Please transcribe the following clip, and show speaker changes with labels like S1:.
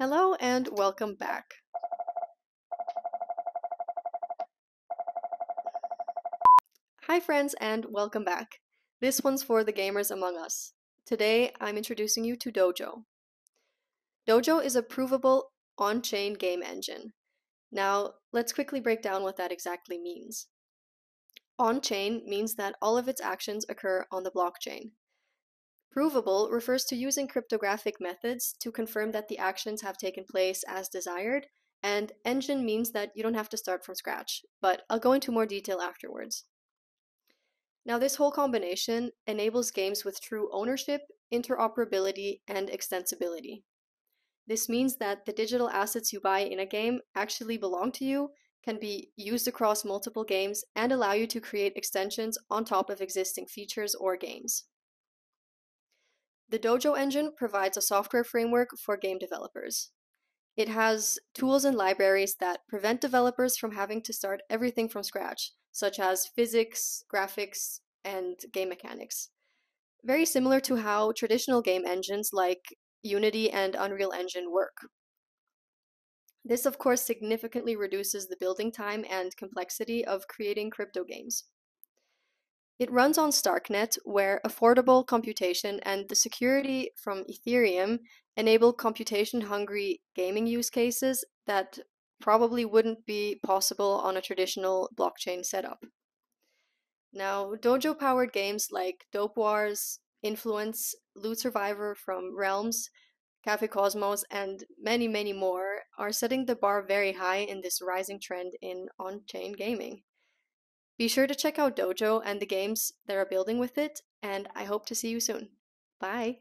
S1: Hello and welcome back. Hi friends and welcome back. This one's for the gamers among us. Today I'm introducing you to Dojo. Dojo is a provable on-chain game engine. Now let's quickly break down what that exactly means. On-chain means that all of its actions occur on the blockchain. Provable refers to using cryptographic methods to confirm that the actions have taken place as desired, and engine means that you don't have to start from scratch, but I'll go into more detail afterwards. Now, this whole combination enables games with true ownership, interoperability, and extensibility. This means that the digital assets you buy in a game actually belong to you, can be used across multiple games, and allow you to create extensions on top of existing features or games. The Dojo engine provides a software framework for game developers. It has tools and libraries that prevent developers from having to start everything from scratch, such as physics, graphics, and game mechanics. Very similar to how traditional game engines like Unity and Unreal Engine work. This, of course, significantly reduces the building time and complexity of creating crypto games. It runs on Starknet, where affordable computation and the security from Ethereum enable computation hungry gaming use cases that probably wouldn't be possible on a traditional blockchain setup. Now, Dojo powered games like Dope Wars, Influence, Loot Survivor from Realms, Cafe Cosmos, and many, many more are setting the bar very high in this rising trend in on chain gaming. Be sure to check out Dojo and the games that are building with it, and I hope to see you soon. Bye!